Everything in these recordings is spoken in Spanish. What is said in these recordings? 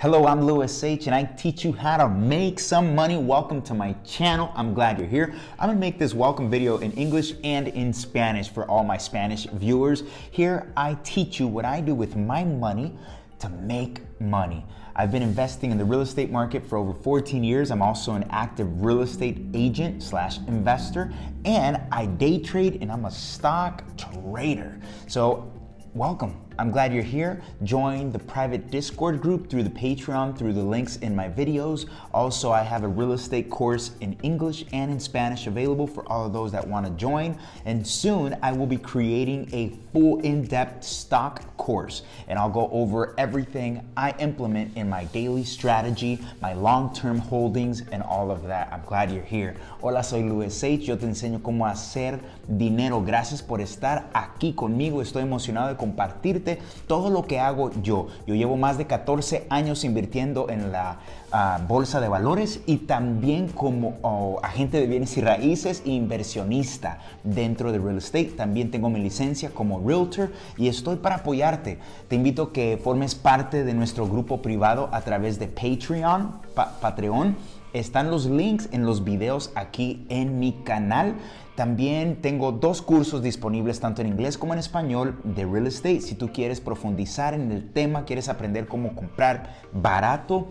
Hello, I'm Louis H, and I teach you how to make some money. Welcome to my channel. I'm glad you're here. I'm gonna make this welcome video in English and in Spanish for all my Spanish viewers. Here, I teach you what I do with my money to make money. I've been investing in the real estate market for over 14 years. I'm also an active real estate agent slash investor, and I day trade and I'm a stock trader. So welcome. I'm glad you're here. Join the private Discord group through the Patreon, through the links in my videos. Also, I have a real estate course in English and in Spanish available for all of those that want to join. And soon I will be creating a full in-depth stock course and I'll go over everything I implement in my daily strategy, my long-term holdings and all of that. I'm glad you're here. Hola, soy Luis H. Yo te enseño cómo hacer dinero. Gracias por estar aquí conmigo. Estoy emocionado de compartirte todo lo que hago yo. Yo llevo más de 14 años invirtiendo en la uh, bolsa de valores y también como agente de bienes y raíces e inversionista dentro de real estate. También tengo mi licencia como realtor y estoy para apoyarte. Te invito a que formes parte de nuestro grupo privado a través de Patreon, pa Patreon. Están los links en los videos aquí en mi canal. También tengo dos cursos disponibles tanto en inglés como en español de real estate. Si tú quieres profundizar en el tema, quieres aprender cómo comprar barato,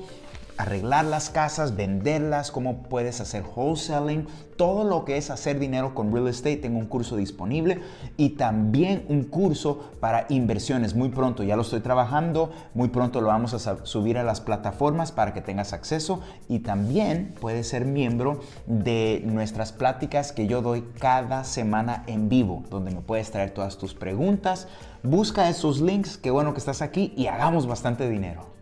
arreglar las casas, venderlas, cómo puedes hacer wholesaling, todo lo que es hacer dinero con real estate. Tengo un curso disponible y también un curso para inversiones. Muy pronto, ya lo estoy trabajando, muy pronto lo vamos a subir a las plataformas para que tengas acceso y también puedes ser miembro de nuestras pláticas que yo doy cada semana en vivo, donde me puedes traer todas tus preguntas. Busca esos links, qué bueno que estás aquí y hagamos bastante dinero.